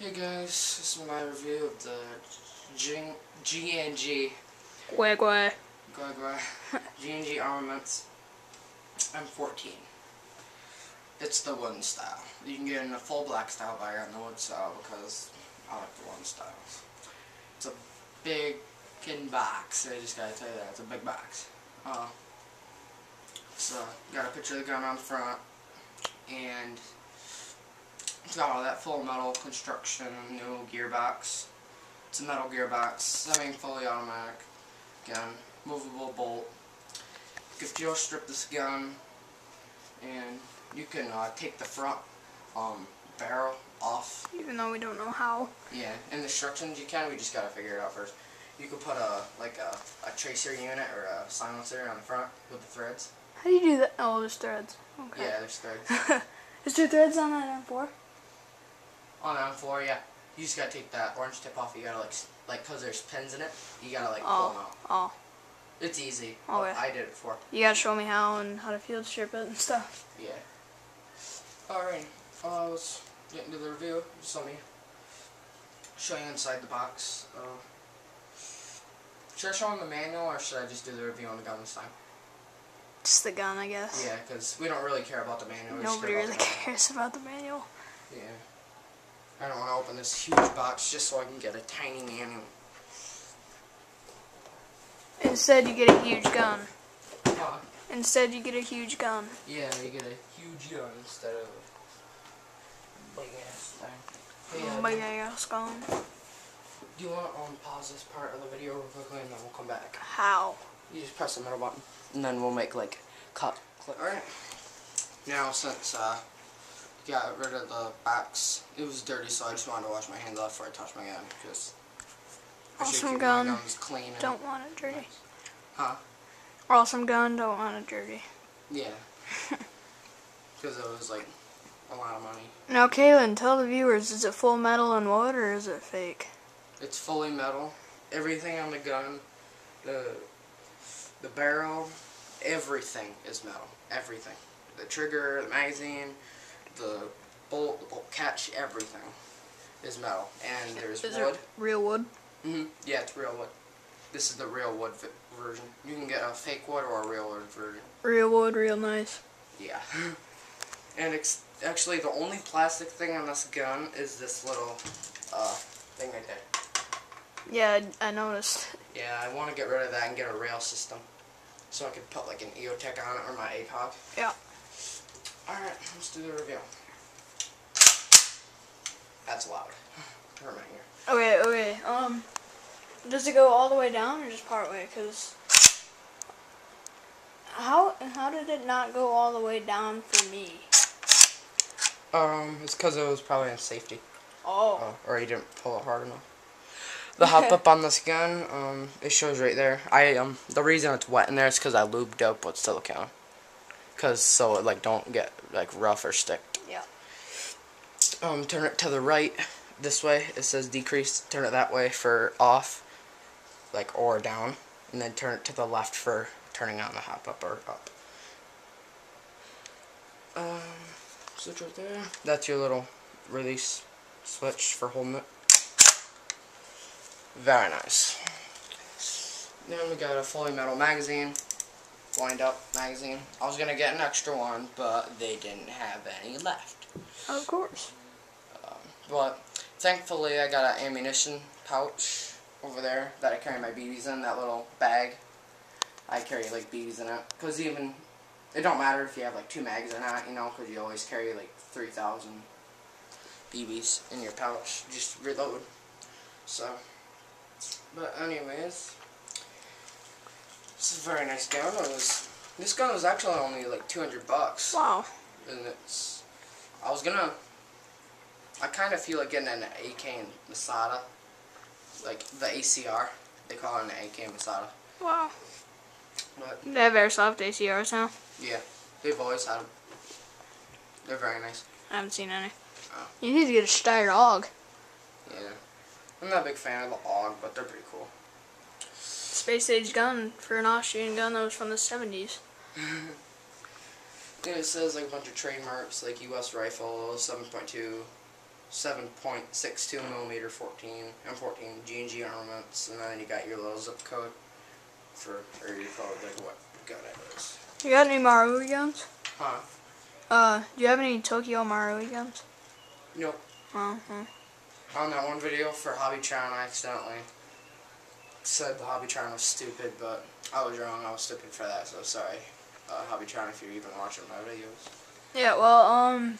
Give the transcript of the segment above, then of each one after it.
Hey guys, this is my review of the G- gwe. Gui Gui G&G Armaments M14. It's the wooden style. You can get it in the full black style, but I got the wood style because I like the wooden styles. It's a big kin box. I just gotta tell you that it's a big box. Uh, so got a picture of the gun on the front, and got all that full metal construction, new gearbox. It's a metal gearbox, semi fully automatic gun, movable bolt. You can field strip this gun, and you can uh, take the front um, barrel off. Even though we don't know how. Yeah, in the instructions you can. We just gotta figure it out first. You could put a like a, a tracer unit or a silencer on the front with the threads. How do you do that? Oh, there's threads. Okay. Yeah, there's threads. Is there threads on that M4? On on floor, yeah. You just gotta take that orange tip off. You gotta like, like, cause there's pins in it. You gotta like pull them Oh, out. oh. It's easy. Oh. I did it before. You gotta show me how and how to field strip it and stuff. Yeah. Alright. Uh, let's get into the review. Just let me show you inside the box. Uh, should I show them the manual or should I just do the review on the gun this time? Just the gun, I guess. Yeah, because we don't really care about the manual. we Nobody care really cares about the manual. Yeah. I don't want to open this huge box just so I can get a tiny manual. Instead, you get a huge gun. Uh, Instead, you get a huge gun. yeah, you get a huge gun instead of a big ass thing. Hey, uh, Big ass gun. do you want to um, pause this part of the video real quickly and then we'll come back? How? You just press the middle button and then we'll make like cut. Alright. Now since uh, got rid of the box, it was dirty so I just wanted to wash my hands off before I touch my gun because Awesome gun. my guns clean. Don't want it dirty. Huh? Awesome gun, don't want it dirty. Yeah. Because it was like a lot of money. Now, Kaylin, tell the viewers, is it full metal and wood or is it fake? It's fully metal. Everything on the gun, the the barrel, everything is metal. Everything. The trigger, the magazine, the bolt, the bolt catch, everything is metal. And there's Is wood. it real wood? hmm Yeah, it's real wood. This is the real wood version. You can get a fake wood or a real wood version. Real wood, real nice. Yeah. and it's actually the only plastic thing on this gun is this little uh, thing right there. Yeah, I I noticed. Yeah, I want to get rid of that and get a rail system. So I could put like an EOTech on it or my ACOG. Yeah. Alright, let's do the review. That's loud. Hurt my ear. Okay, okay. Um, does it go all the way down or just part way? Cause how how did it not go all the way down for me? Um, it's because it was probably in safety. Oh, Oh, or you didn't pull it hard enough. The hop up on this gun, um, it shows right there. I um, the reason it's wet in there is because I lubed up with silicone. Cause so it like don't get like rough or stick. yeah. Um, turn it to the right. This way it says decrease. Turn it that way for off, like or down, and then turn it to the left for turning on the hop up or up. Um, switch right there. That's your little release switch for holding it. Very nice. Then we got a fully metal magazine, wind up magazine. I was gonna get an extra one, but they didn't have any left. Of course. Um, but thankfully, I got an ammunition pouch over there that I carry my BBs in. That little bag, I carry like BBs in it. Cause even it don't matter if you have like two mags or not, you know, cause you always carry like three thousand BBs in your pouch. Just reload. So, but anyways, this is a very nice gun. Was this gun was actually only like two hundred bucks Wow. and it's I was gonna I kind of feel like getting an AK in Masada like the ACR they call it an AK Masada Wow. but They have airsoft ACRs now. yeah they've always had them they're very nice I haven't seen any. Oh. You need to get a Steyr AUG. yeah I'm not a big fan of the AUG but they're pretty cool Space age gun for an Austrian gun that was from the 70s. and it says like a bunch of trademarks like US rifle 7.2 7.62 millimeter 14 M14 G&G armaments, and then you got your little zip code for, or your code, like what gun it is. You got any Marui guns? Huh? Uh, do you have any Tokyo Marui guns? Nope. Oh, huh. On that one video for Hobbytron, I accidentally said the hobby Hobbytron was stupid, but I was wrong. I was stupid for that, so sorry. Uh, Hobbytron, if you're even watching my videos. Yeah, well, um,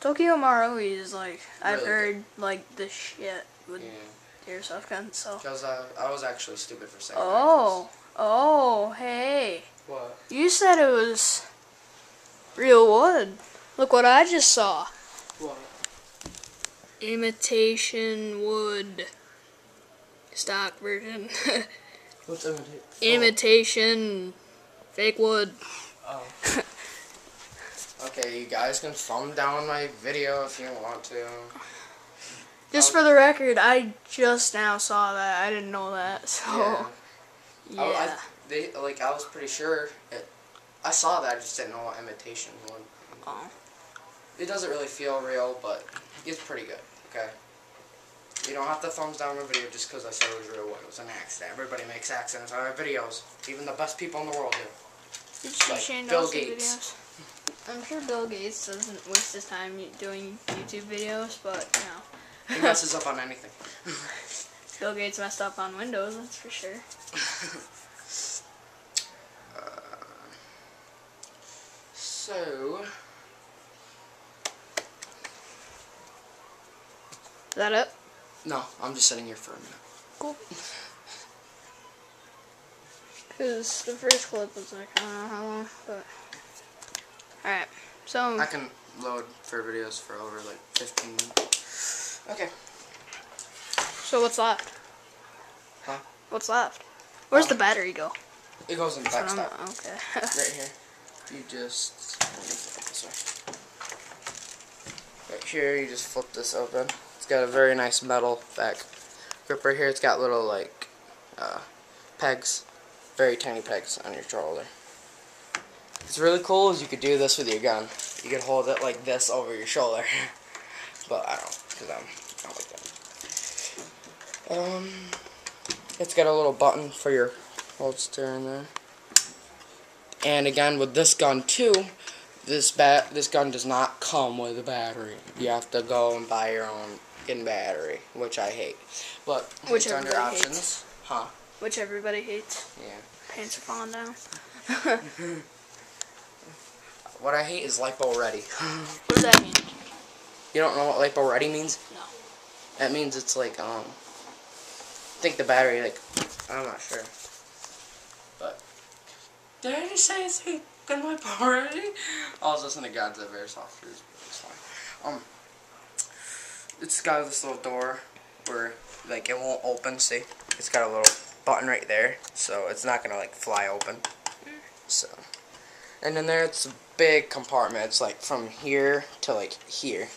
Tokyo Marui is like, I've Really heard, like, the shit with Yeah. airsoft guns, so. Because uh, I was actually stupid for saying Oh, oh, hey. What? You said it was real wood. Look what I just saw. What? Imitation wood. Stock version. What's imitate? Imitation fake wood. Oh. okay, you guys can thumb down my video if you want to. Just oh. for the record, I just now saw that. I didn't know that. So, Yeah. yeah. I, I, they like I was pretty sure it. I saw that. I just didn't know what imitation would. Oh. It doesn't really feel real, but it's pretty good. Okay. You don't have to thumbs down my video just because I said it was real. It was an accident. Everybody makes accidents on their videos. Even the best people in the world do. Did you like Shane Bill Gates. videos? I'm sure Bill Gates doesn't waste his time doing YouTube videos, but you know. He messes up on anything. Bill Gates messed up on Windows, that's for sure. Uh, so, Is that it? No, I'm just sitting here for a minute. Cool. Because the first clip was like, I don't know how long, but. Alright, so. I can load for videos for over like 15. Okay. So what's left? Huh? What's left? Where's the Um, battery go? It goes in the backstop. Okay. right here. You just let me flip this way. Right here, you just flip this open. It's got a very nice metal back grip right here. It's got little like uh, pegs, very tiny pegs on your shoulder. It's really cool is you could do this with your gun. You could hold it like this over your shoulder, but I don't, cause I'm I don't like that. Um, it's got a little button for your holster in there. And again, with this gun too, this bat this gun does not come with a battery. You have to go and buy your own in battery, which I hate. But Which it's under options, hates. huh? Which everybody hates. Yeah. Pants are falling down. What I hate is lipo ready. What does that mean? You don't know what lipo ready means? No. That means it's like um. I think the battery like I'm not sure. But did I just say it's like lipo ready? I was listening to God's Very Soft Foods. It's fine. Um. It's got this little door where like it won't open. See, it's got a little button right there, so it's not gonna like fly open. So, and then there it's a big compartment. It's like from here to like here,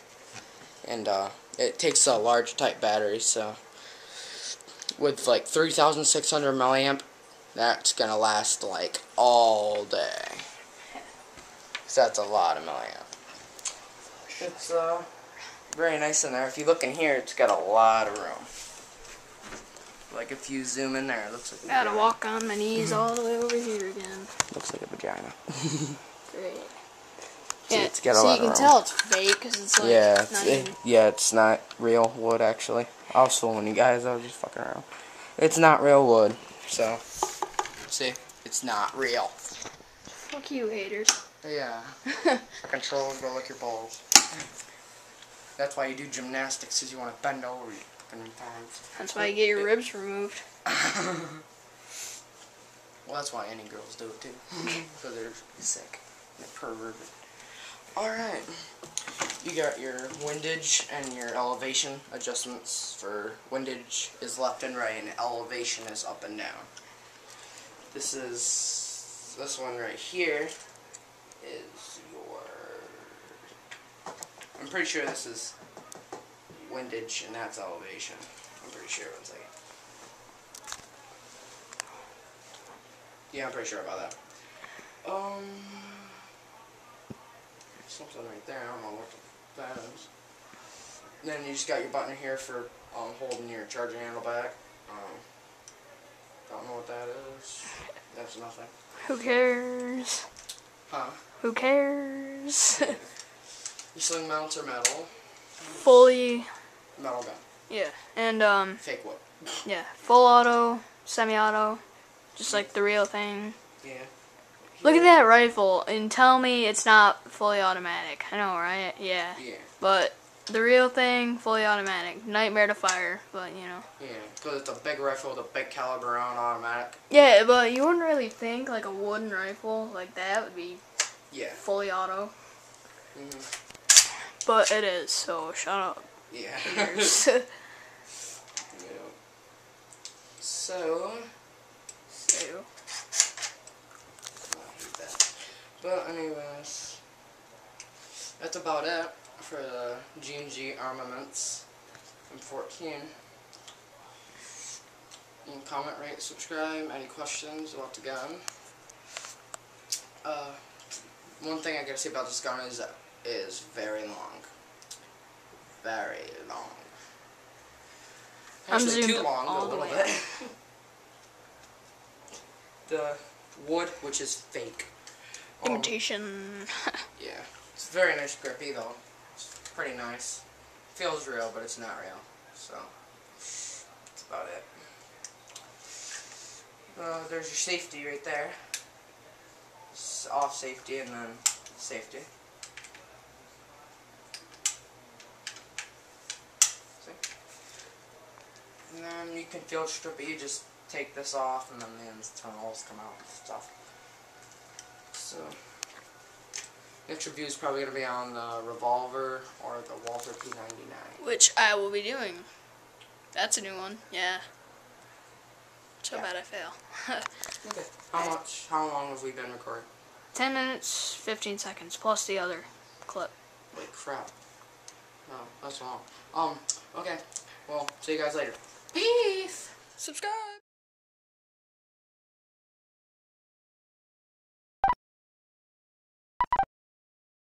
and uh, it takes a large type battery. So, with like 3,600 milliamp, that's gonna last like all day. So that's a lot of milliamp. It's uh very nice in there. If you look in here, it's got a lot of room. Like if you zoom in there, it looks like a Gotta walk on my knees all the way over here again. Looks like a vagina. Great. See, Yeah, it's got a so lot you can room. tell it's fake because it's like yeah, not it's, even. it- yeah, it's not real wood actually. I was fooling you guys. I was just fucking around. It's not real wood. So, see, it's not real. Fuck you, haters. Yeah. Control go lick your balls. That's why you do gymnastics, because you want to bend over you fucking retards. That's why you get your ribs removed. Well, that's why any girls do it too. Because they're sick. They're perverted. Alright. You got your windage and your elevation adjustments for windage is left and right and elevation is up and down. This is this one right here is your pretty sure this is windage and that's elevation. I'm pretty sure one second. Yeah, I'm pretty sure about that. Um, something right there. I don't know what that is. then you just got your button here for um, holding your charging handle back. Um, don't know what that is. That's nothing. Who cares? Huh? Who cares? Your sling mounts are metal. Fully, Metal gun. yeah, and um, Fake wood. yeah, full auto, semi-auto, just like the real thing. Yeah. Look at that rifle and tell me it's not fully automatic. I know, right? Yeah, Yeah. but the real thing, fully automatic. Nightmare to fire, but you know. Yeah. Because it's a big rifle with a big caliber round automatic. Yeah, but you wouldn't really think like a wooden rifle like that would be Yeah. fully auto, hmm but it is. So shut up. Yeah. yeah. So. so, I hate that. But anyways, that's about it for the G&G armaments. M14. You can comment, rate, subscribe. Any questions about the gun? Uh, one thing I gotta say about this gun is that is very long. Very long. I'm Actually, too long, all a the little way bit. the wood, which is fake. Um, imitation. yeah, it's very nice grippy though. It's pretty nice. Feels real, but it's not real. So that's about it. Uh, there's your safety right there. It's off safety and then safety. See? And then you can field strip it. You just take this off, and then the internals come out and stuff. So. Next review is probably going to be on the revolver or the Walther P99. Which I will be doing. That's a new one. Yeah. So Yeah. bad I fail. Okay. How much? How long have we been recording? 10 minutes, 15 seconds, plus the other clip. Wait, crap. No, that's long. Um. Okay. Well, see you guys later. Peace. Subscribe!